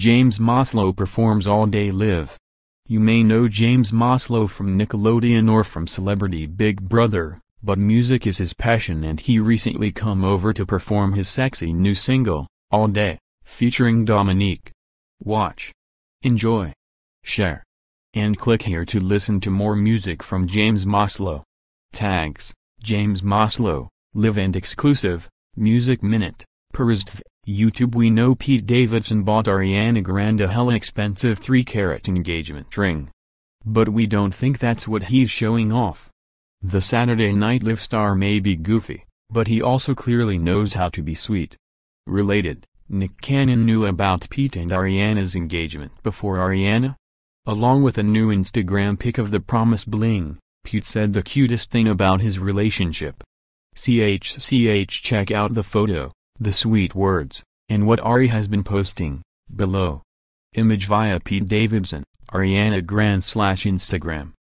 James Maslow performs All Day Live. You may know James Maslow from Nickelodeon or from Celebrity Big Brother, but music is his passion and he recently come over to perform his sexy new single, All Day, featuring Dominique. Watch. Enjoy. Share. And click here to listen to more music from James Maslow. Tags, James Maslow, Live and Exclusive, Music Minute, PerezTV, YouTube We know Pete Davidson bought Ariana Grande a hella expensive 3-carat engagement ring. But we don't think that's what he's showing off. The Saturday Night Live star may be goofy, but he also clearly knows how to be sweet. Related, Nick Cannon knew about Pete and Ariana's engagement before Ariana? Along with a new Instagram pic of the promise bling, Pete said the cutest thing about his relationship. CHCH check out the photo, the sweet words, and what Ari has been posting, below. Image via Pete Davidson, Ariana Grande slash Instagram.